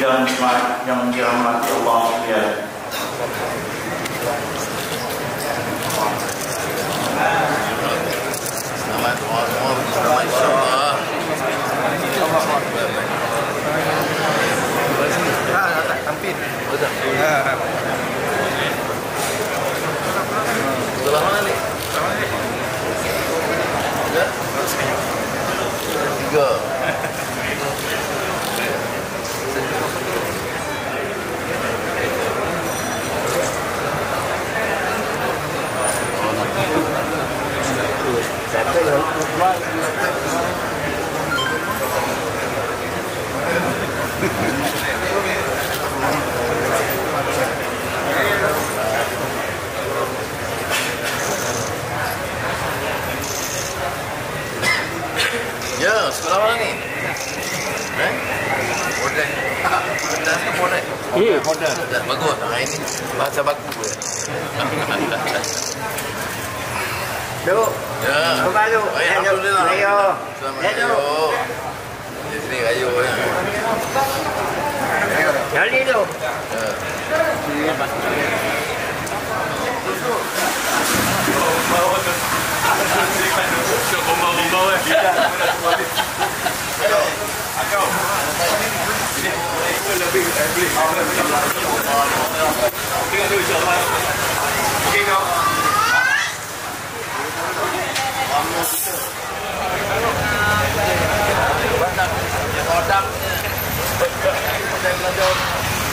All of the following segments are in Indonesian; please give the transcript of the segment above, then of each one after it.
yang, yang dirahmati Allah sekalian. Bersama insyaAllah. Ah, tak tampil. Betul. Ah, Sebelah mana ni? Ya? Tiga. Ya, sekolah mana ni? Eh? Modern. Modern ke modern? Hmm, modern. Dah bagus. Ha, ini bahasa baku 야. 그만요. 해줘. 해요. 해줘. 이제 가요. 열리죠. 고마워 고마워.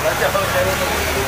Nanti,